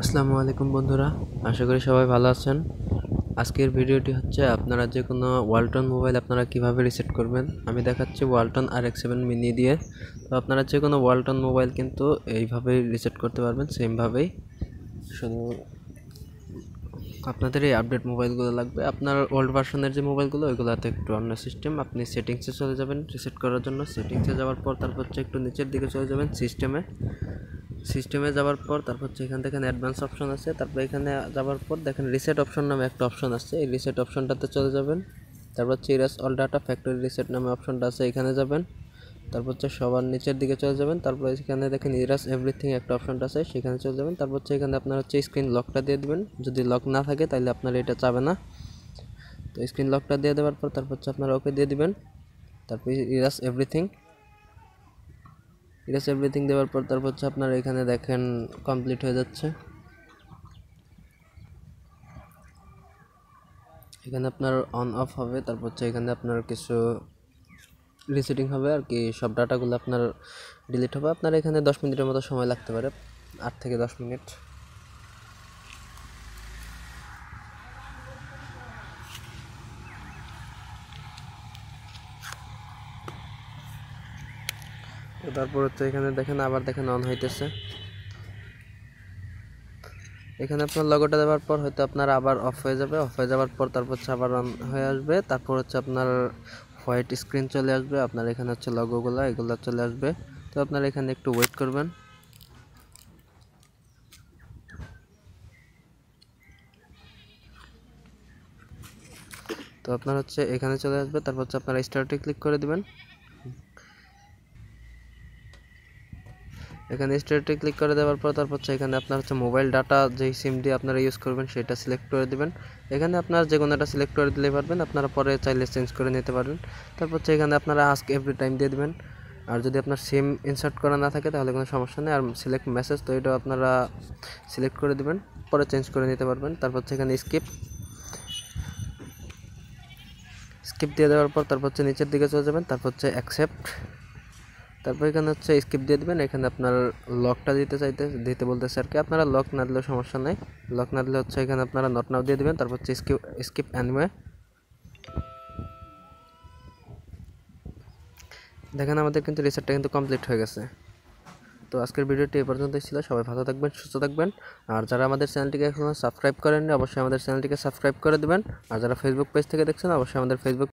আসসালামু আলাইকুম বন্ধুরা, আশা করি সবাই ভালো আছেন। আজকের ভিডিওটি হচ্ছে আপনারা যে কোনো ওয়ালটন মোবাইল আপনারা কীভাবে রিসেট করবেন? আমি দেখাচ্ছি Walton R X seven mini দিয়ে। তো আপনারা যে কোনো ওয়ালটন মোবাইল কিন্তু এইভাবেই রিসেট করতে পারবেন, সেমভাবেই। শুধু আপনাদের এই আপডেট মোবাইলগুলো লাগবে। আপনার ওল্ড ভার্সনের যে মোবাইলগুলো, ওইগুলোতে একটু অন্য সিস্টেম। আপনি সেটিংসে চলে যাবেন রিসেট করার জন্য। সেটিংসে যাওয়ার পর তারপর হচ্ছে একটু নিচের দিকে চলে যাবেন সিস্টেমে। সিস্টেমে যাওয়ার পর তারপর হচ্ছে এখান থেকে অ্যাডভান্স অপশন আছে। তারপর এখানে যাওয়ার পর দেখেন রিসেট অপশন নামে একটা অপশন আছে। এই রিসেট অপশনটাতে চলে যাবেন। তারপর হচ্ছে erase all data factory reset নামে অপশনটা আছে, এখানে যাবেন। তারপর হচ্ছে সবার নিচের দিকে চলে যাবেন। তারপর এখানে দেখেন ইরাস এভরিথিং একটা অপশনটা আছে, সেখানে চলে যাবেন। তারপর হচ্ছে এখানে আপনার হচ্ছে স্ক্রিন লকটা দিয়ে দিবেন। যদি লক না থাকে তাহলে আপনার এটা চাবে না। তো স্ক্রিন লকটা দিয়ে দেওয়ার পর তারপর হচ্ছে আপনার ওকে দিয়ে দিবেন। তারপর ইরাস এভরিথিং ইরাস এভরিথিং দেওয়ার পর তারপর হচ্ছে আপনার এখানে দেখেন কমপ্লিট হয়ে যাচ্ছে। এখানে আপনার অন অফ হবে, তারপর হচ্ছে এখানে আপনার কিছু রিসেটিং হবে আর কি, সব ডাটাগুলো আপনার ডিলিট হবে। আপনার এখানে দশ মিনিটের মতো সময় লাগতে পারে, আট থেকে দশ মিনিট। তারপর হচ্ছে এখানে দেখেন, আবার দেখেন অন হইতেছে। এখানে আপনার লগোটা দেওয়ার পর হয়তো আপনার আবার অফ হয়ে যাবে। অফ হয়ে যাওয়ার পর তারপর হচ্ছে আবার অন হয়ে আসবে। তারপর হচ্ছে আপনার হোয়াইট স্ক্রিন চলে আসবে। আপনার এখানে হচ্ছে লগোগুলো এগুলো চলে আসবে। তো আপনার এখানে একটু ওয়েট করবেন। তো আপনার হচ্ছে এখানে চলে আসবে। তারপর হচ্ছে আপনারা স্টার্টে ক্লিক করে দিবেন। এখানে স্টার্টে ক্লিক করে দেওয়ার পর তারপর হচ্ছে এখানে আপনার হচ্ছে মোবাইল ডাটা যেই সিম দিয়ে আপনারা ইউজ করবেন সেটা সিলেক্ট করে দেবেন। এখানে আপনার যে কোনো একটা সিলেক্ট করে দিলে পারবেন, আপনারা পরে চাইলে চেঞ্জ করে নিতে পারবেন। তারপর হচ্ছে এখানে আপনারা আস্ক এভরি টাইম দিয়ে দেবেন। আর যদি আপনার সিম ইনসার্ট করা না থাকে তাহলে কোনো সমস্যা নেই। আর সিলেক্ট মেসেজ তো এটাও আপনারা সিলেক্ট করে দিবেন, পরে চেঞ্জ করে নিতে পারবেন। তারপর হচ্ছে এখানে স্কিপ স্কিপ দিয়ে দেওয়ার পর তারপর হচ্ছে নিচের দিকে চলে যাবেন। তারপর হচ্ছে অ্যাকসেপ্ট তারপর এখানে হচ্ছে স্কিপ দিয়ে দেবেন। এখানে আপনার লকটা দিতে চাইতে, দিতে বলতেছে আর কি। আপনারা লক না দিলেও সমস্যা নেই। লক না দিলে হচ্ছে এখানে আপনারা নট নাও দিয়ে দেবেন। তারপর হচ্ছে স্কিপ স্কিপ অ্যানিমে দেখেন আমাদের কিন্তু রিসেটটা কিন্তু কমপ্লিট হয়ে গেছে। তো আজকের ভিডিওটি এই পর্যন্তই ছিল। সবাই ভালো থাকবেন, সুস্থ থাকবেন। আর যারা আমাদের চ্যানেলটিকে এখনও সাবস্ক্রাইব করেননি, অবশ্যই আমাদের চ্যানেলটিকে সাবস্ক্রাইব করে দেবেন। আর যারা ফেসবুক পেজ থেকে দেখছেন, অবশ্যই আমাদের ফেসবুক